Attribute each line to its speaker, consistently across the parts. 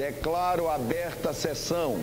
Speaker 1: Declaro aberta a sessão.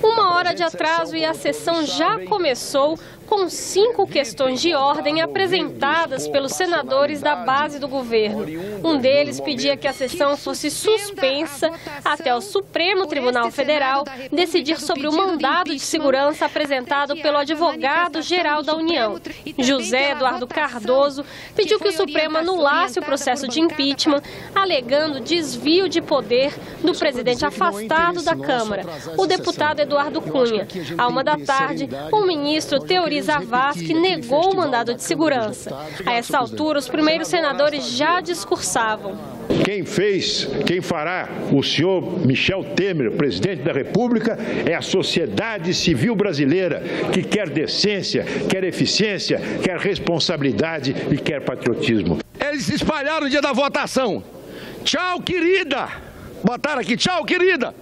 Speaker 2: Uma hora de atraso e a sessão já começou com cinco questões de ordem apresentadas pelos senadores da base do governo. Um deles pedia que a sessão fosse suspensa até o Supremo Tribunal Federal decidir sobre o mandado de segurança apresentado pelo advogado-geral da União. José Eduardo Cardoso pediu que o Supremo anulasse o processo de impeachment, alegando desvio de poder do presidente afastado da Câmara, o deputado Eduardo Cunha. À uma da tarde, o ministro teorizou Zavascki negou o mandado de segurança. A essa altura, os primeiros senadores já discursavam.
Speaker 3: Quem fez, quem fará o senhor Michel Temer, presidente da República, é a sociedade civil brasileira que quer decência, quer eficiência, quer responsabilidade e quer patriotismo.
Speaker 4: Eles se espalharam no dia da votação. Tchau, querida. Botaram aqui, tchau, querida.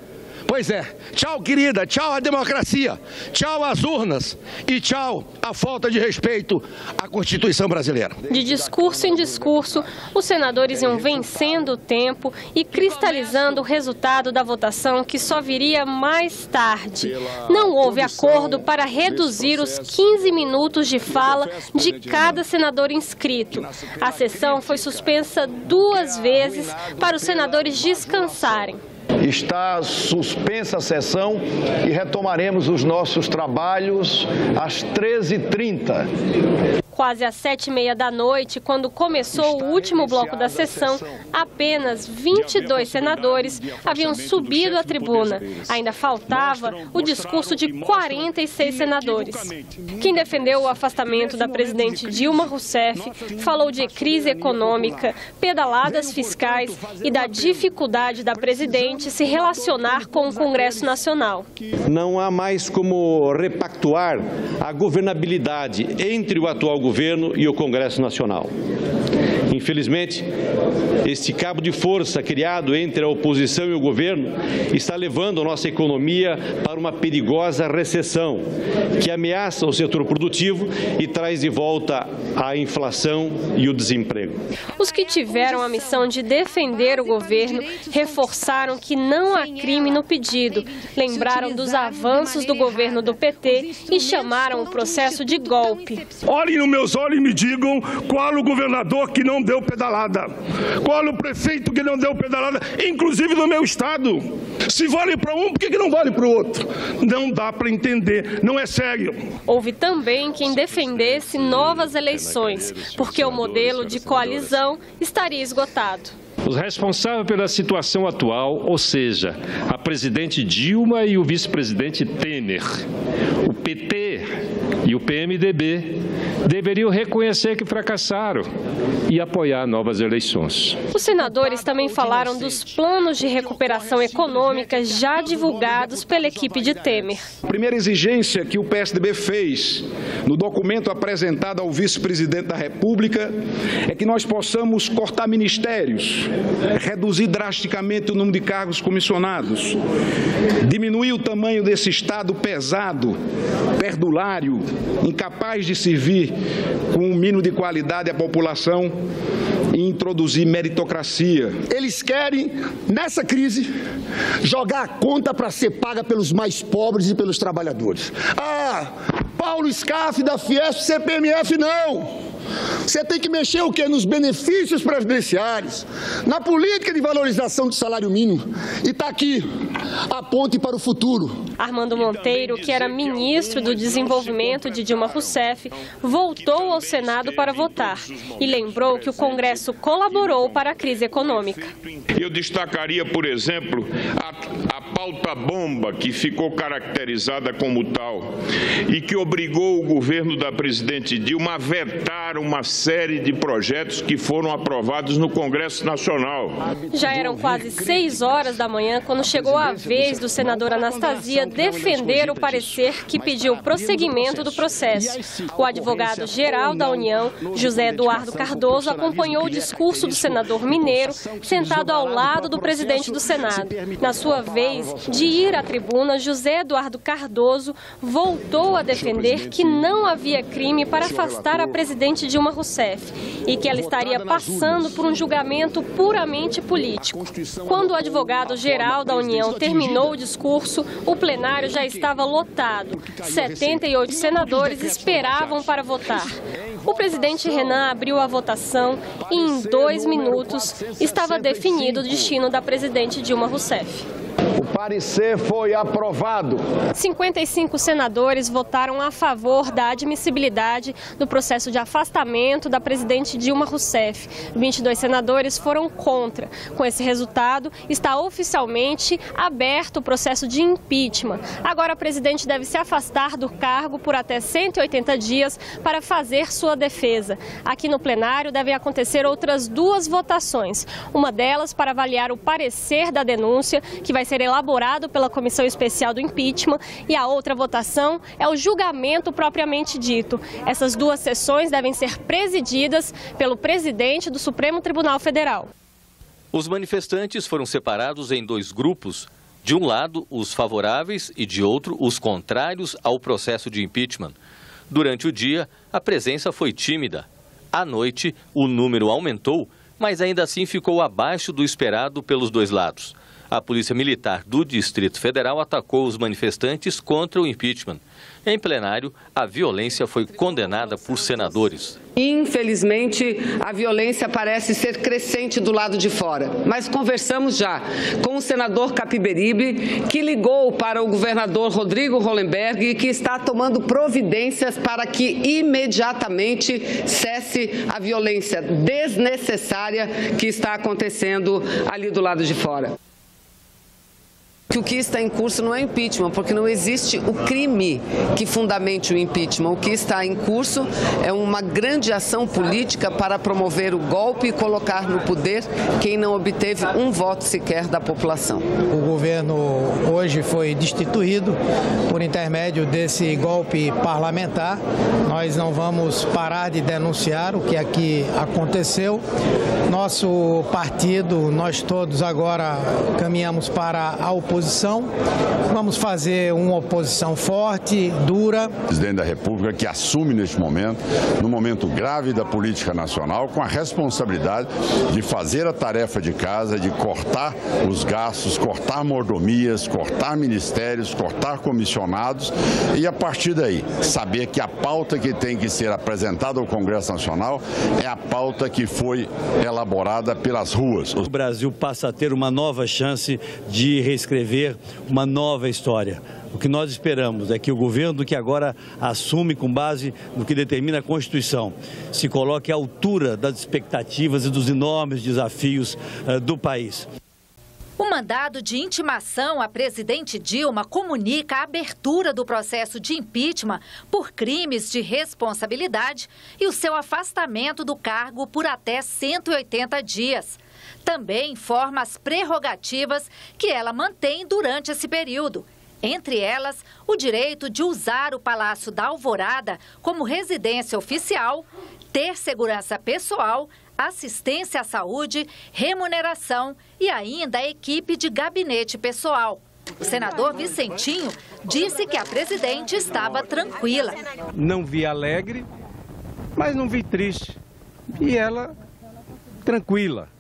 Speaker 4: Pois é, tchau, querida, tchau a democracia, tchau às urnas e tchau a falta de respeito à Constituição brasileira.
Speaker 2: De discurso em discurso, os senadores iam vencendo o tempo e cristalizando o resultado da votação que só viria mais tarde. Não houve acordo para reduzir os 15 minutos de fala de cada senador inscrito. A sessão foi suspensa duas vezes para os senadores descansarem.
Speaker 1: Está suspensa a sessão e retomaremos os nossos trabalhos às 13h30
Speaker 2: quase às sete e meia da noite, quando começou o último bloco da sessão, apenas 22 senadores haviam subido à tribuna. Ainda faltava o discurso de 46 senadores. Quem defendeu o afastamento da presidente Dilma Rousseff falou de crise econômica, pedaladas fiscais e da dificuldade da presidente se relacionar com o Congresso Nacional.
Speaker 5: Não há mais como repactuar a governabilidade entre o atual governo e o Congresso Nacional. Infelizmente, este cabo de força criado entre a oposição e o governo está levando a nossa economia para uma perigosa recessão que ameaça o setor produtivo e traz de volta a inflação e o desemprego.
Speaker 2: Os que tiveram a missão de defender o governo reforçaram que não há crime no pedido, lembraram dos avanços do governo do PT e chamaram o processo de golpe.
Speaker 6: Olhem nos meus olhos e me digam qual o governador que não deu pedalada, qual o prefeito que não deu pedalada, inclusive no meu estado. Se vale para um, por que não vale para o outro? Não dá para entender, não é sério.
Speaker 2: Houve também quem defendesse novas eleições, porque o modelo de coalizão estaria esgotado.
Speaker 7: Os responsáveis pela situação atual, ou seja, a presidente Dilma e o vice-presidente Temer, o PT e o PMDB, deveriam reconhecer que fracassaram e apoiar novas eleições.
Speaker 2: Os senadores também falaram dos planos de recuperação econômica já divulgados pela equipe de Temer.
Speaker 8: A primeira exigência que o PSDB fez no documento apresentado ao vice-presidente da República é que nós possamos cortar ministérios, reduzir drasticamente o número de cargos comissionados, diminuir o tamanho desse Estado pesado, perdulário, incapaz de servir com um mínimo de qualidade à população e introduzir meritocracia.
Speaker 9: Eles querem, nessa crise, jogar a conta para ser paga pelos mais pobres e pelos trabalhadores. Ah, Paulo Scaff da Fiesp, CPMF não. Você tem que mexer o quê? Nos benefícios previdenciários, na política de valorização do salário mínimo. E está aqui a ponte para o futuro.
Speaker 2: Armando Monteiro, que era ministro do Desenvolvimento de Dilma Rousseff, voltou ao Senado para votar e lembrou que o Congresso colaborou para a crise econômica.
Speaker 10: Eu destacaria, por exemplo, a, a pauta bomba, que ficou caracterizada como tal e que obrigou o governo da presidente Dilma a vetar uma série de projetos que foram aprovados no Congresso Nacional.
Speaker 2: Já eram quase seis horas da manhã quando chegou a vez do senador Anastasia defender o parecer que pediu prosseguimento do processo. O advogado-geral da União, José Eduardo Cardoso, acompanhou o discurso do senador mineiro, sentado ao lado do presidente do Senado. Na sua vez de ir à tribuna, José Eduardo Cardoso voltou a defender que não havia crime para afastar a presidente presidente Dilma Rousseff e que ela estaria passando por um julgamento puramente político. Quando o advogado-geral da União terminou o discurso, o plenário já estava lotado. 78 senadores esperavam para votar. O presidente Renan abriu a votação e, em dois minutos, estava definido o destino da presidente Dilma Rousseff.
Speaker 1: O parecer foi aprovado.
Speaker 2: 55 senadores votaram a favor da admissibilidade do processo de afastamento da presidente Dilma Rousseff. 22 senadores foram contra. Com esse resultado, está oficialmente aberto o processo de impeachment. Agora, a presidente deve se afastar do cargo por até 180 dias para fazer sua defesa. Aqui no plenário devem acontecer outras duas votações. Uma delas para avaliar o parecer da denúncia, que vai ser elaborado pela Comissão Especial do Impeachment, e a outra votação é o julgamento propriamente dito. Essas duas sessões devem ser presididas pelo presidente do Supremo Tribunal Federal.
Speaker 11: Os manifestantes foram separados em dois grupos. De um lado, os favoráveis e de outro, os contrários ao processo de impeachment. Durante o dia, a presença foi tímida. À noite, o número aumentou, mas ainda assim ficou abaixo do esperado pelos dois lados. A Polícia Militar do Distrito Federal atacou os manifestantes contra o impeachment. Em plenário, a violência foi condenada por senadores.
Speaker 12: Infelizmente, a violência parece ser crescente do lado de fora. Mas conversamos já com o senador Capiberibe, que ligou para o governador Rodrigo Hollenberg e que está tomando providências para que imediatamente cesse a violência desnecessária que está acontecendo ali do lado de fora que o que está em curso não é impeachment, porque não existe o crime que fundamente o impeachment. O que está em curso é uma grande ação política para promover o golpe e colocar no poder quem não obteve um voto sequer da população.
Speaker 13: O governo hoje foi destituído por intermédio desse golpe parlamentar. Nós não vamos parar de denunciar o que aqui aconteceu. Nosso partido, nós todos agora caminhamos para a oposição oposição. Vamos fazer uma oposição forte, dura.
Speaker 14: O presidente da República que assume neste momento, no momento grave da política nacional, com a responsabilidade de fazer a tarefa de casa, de cortar os gastos, cortar mordomias, cortar ministérios, cortar comissionados e a partir daí saber que a pauta que tem que ser apresentada ao Congresso Nacional é a pauta que foi elaborada pelas ruas.
Speaker 15: O Brasil passa a ter uma nova chance de reescrever uma nova história. O que nós esperamos é que o governo que agora assume com base no que determina a Constituição se coloque à altura das expectativas e dos enormes desafios uh, do país.
Speaker 16: O mandado de intimação à presidente Dilma comunica a abertura do processo de impeachment por crimes de responsabilidade e o seu afastamento do cargo por até 180 dias também informa as prerrogativas que ela mantém durante esse período. Entre elas, o direito de usar o Palácio da Alvorada como residência oficial, ter segurança pessoal, assistência à saúde, remuneração e ainda a equipe de gabinete pessoal. O senador Vicentinho disse que a presidente estava tranquila.
Speaker 17: Não vi alegre, mas não vi triste. E ela tranquila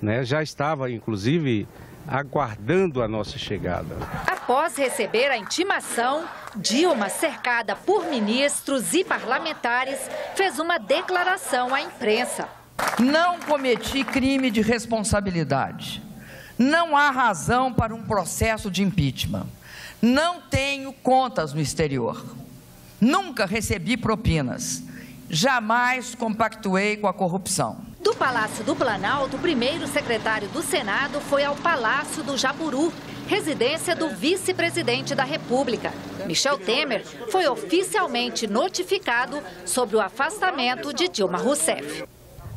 Speaker 17: né, já estava, inclusive, aguardando a nossa chegada.
Speaker 16: Após receber a intimação, Dilma, cercada por ministros e parlamentares, fez uma declaração à imprensa.
Speaker 18: Não cometi crime de responsabilidade. Não há razão para um processo de impeachment. Não tenho contas no exterior. Nunca recebi propinas. Jamais compactuei com a corrupção.
Speaker 16: Do Palácio do Planalto, o primeiro secretário do Senado foi ao Palácio do Jaburu, residência do vice-presidente da República. Michel Temer foi oficialmente notificado sobre o afastamento de Dilma Rousseff.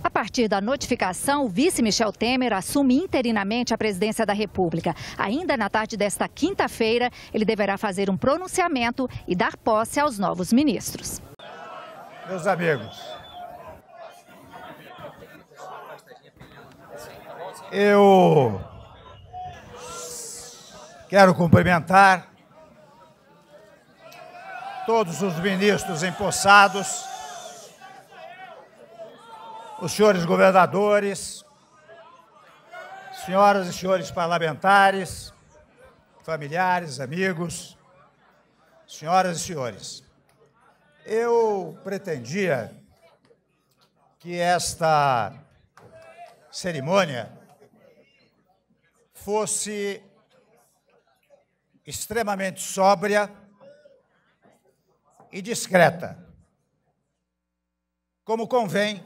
Speaker 16: A partir da notificação, o vice Michel Temer assume interinamente a presidência da República. Ainda na tarde desta quinta-feira, ele deverá fazer um pronunciamento e dar posse aos novos ministros.
Speaker 19: Meus amigos, Eu quero cumprimentar todos os ministros empossados, os senhores governadores, senhoras e senhores parlamentares, familiares, amigos, senhoras e senhores. Eu pretendia que esta cerimônia fosse extremamente sóbria e discreta, como convém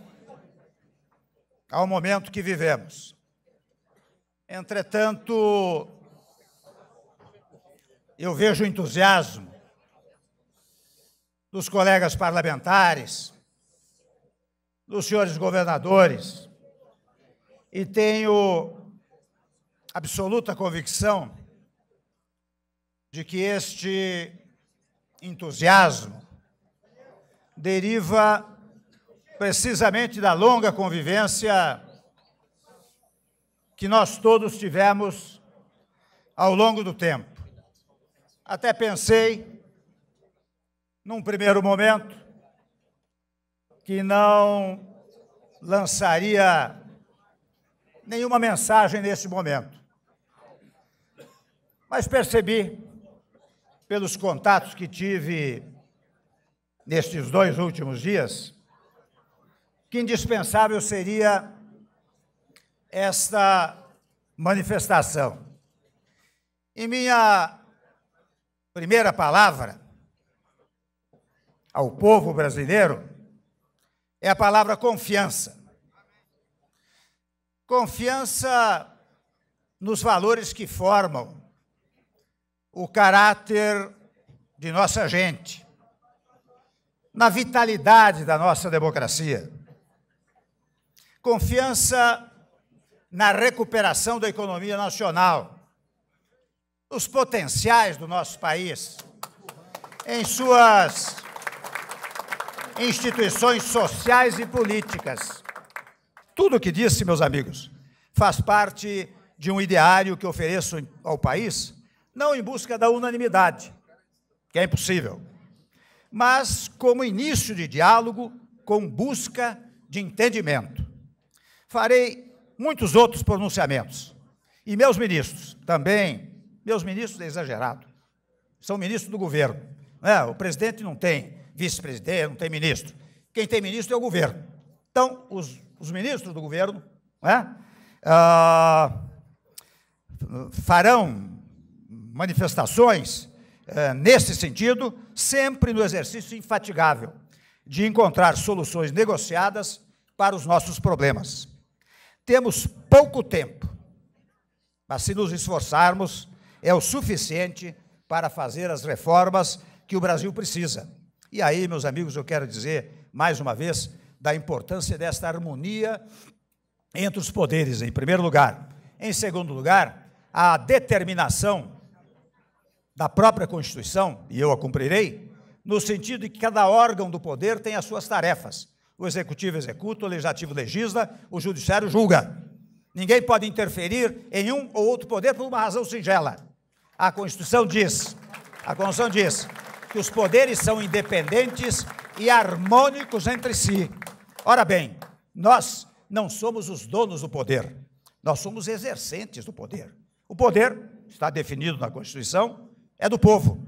Speaker 19: ao momento que vivemos. Entretanto, eu vejo o entusiasmo dos colegas parlamentares, dos senhores governadores, e tenho absoluta convicção de que este entusiasmo deriva precisamente da longa convivência que nós todos tivemos ao longo do tempo. Até pensei, num primeiro momento, que não lançaria nenhuma mensagem nesse momento. Mas percebi, pelos contatos que tive nestes dois últimos dias, que indispensável seria esta manifestação. E minha primeira palavra ao povo brasileiro é a palavra confiança. Confiança nos valores que formam o caráter de nossa gente, na vitalidade da nossa democracia. Confiança na recuperação da economia nacional, nos potenciais do nosso país, em suas instituições sociais e políticas. Tudo o que disse, meus amigos, faz parte de um ideário que ofereço ao país não em busca da unanimidade, que é impossível, mas como início de diálogo com busca de entendimento. Farei muitos outros pronunciamentos. E meus ministros, também, meus ministros é exagerado, são ministros do governo. É, o presidente não tem vice-presidente, não tem ministro. Quem tem ministro é o governo. Então, os, os ministros do governo é, ah, farão manifestações eh, nesse sentido, sempre no exercício infatigável de encontrar soluções negociadas para os nossos problemas. Temos pouco tempo, mas se nos esforçarmos, é o suficiente para fazer as reformas que o Brasil precisa. E aí, meus amigos, eu quero dizer, mais uma vez, da importância desta harmonia entre os poderes, em primeiro lugar. Em segundo lugar, a determinação da própria Constituição, e eu a cumprirei, no sentido de que cada órgão do poder tem as suas tarefas. O executivo executa, o legislativo legisla, o judiciário julga. Ninguém pode interferir em um ou outro poder por uma razão singela. A Constituição diz, a Constituição diz que os poderes são independentes e harmônicos entre si. Ora bem, nós não somos os donos do poder, nós somos exercentes do poder. O poder está definido na Constituição, é do povo.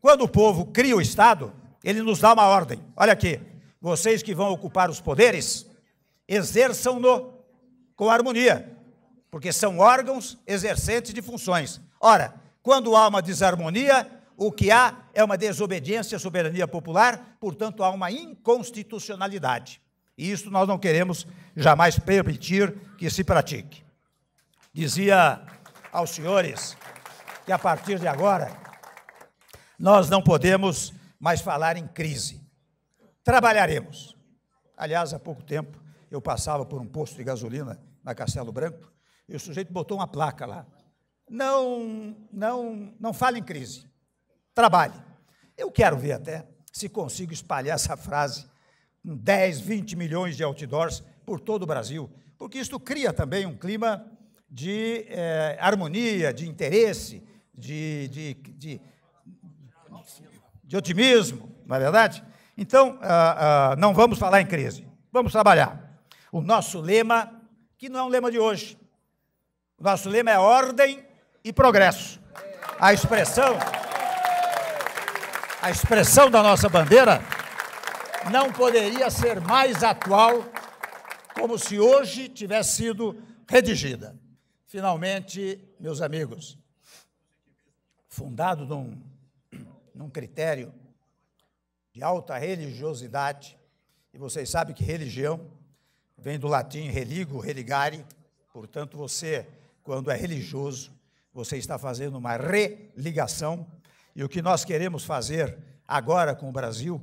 Speaker 19: Quando o povo cria o Estado, ele nos dá uma ordem. Olha aqui, vocês que vão ocupar os poderes, exerçam-no com harmonia, porque são órgãos exercentes de funções. Ora, quando há uma desarmonia, o que há é uma desobediência à soberania popular, portanto, há uma inconstitucionalidade. E isso nós não queremos jamais permitir que se pratique. Dizia aos senhores que a partir de agora nós não podemos mais falar em crise. Trabalharemos. Aliás, há pouco tempo eu passava por um posto de gasolina na Castelo Branco e o sujeito botou uma placa lá. Não, não, não fale em crise. Trabalhe. Eu quero ver até se consigo espalhar essa frase com 10, 20 milhões de outdoors por todo o Brasil, porque isto cria também um clima de eh, harmonia, de interesse, de, de, de de otimismo, não é verdade? Então, ah, ah, não vamos falar em crise, vamos trabalhar. O nosso lema, que não é um lema de hoje, o nosso lema é ordem e progresso. A expressão, a expressão da nossa bandeira não poderia ser mais atual como se hoje tivesse sido redigida. Finalmente, meus amigos, fundado num, critério de alta religiosidade, e vocês sabem que religião vem do latim religo, religare, portanto, você, quando é religioso, você está fazendo uma religação, e o que nós queremos fazer agora com o Brasil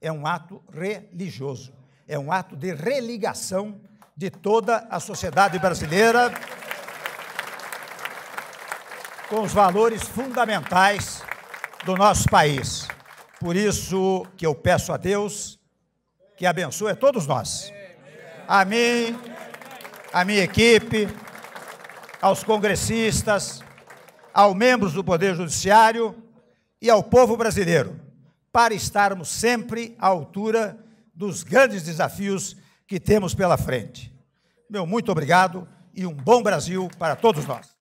Speaker 19: é um ato religioso, é um ato de religação de toda a sociedade brasileira com os valores fundamentais do nosso país. Por isso que eu peço a Deus que abençoe a todos nós. A mim, a minha equipe, aos congressistas, aos membros do Poder Judiciário e ao povo brasileiro para estarmos sempre à altura dos grandes desafios que temos pela frente. Meu muito obrigado e um bom Brasil para todos nós.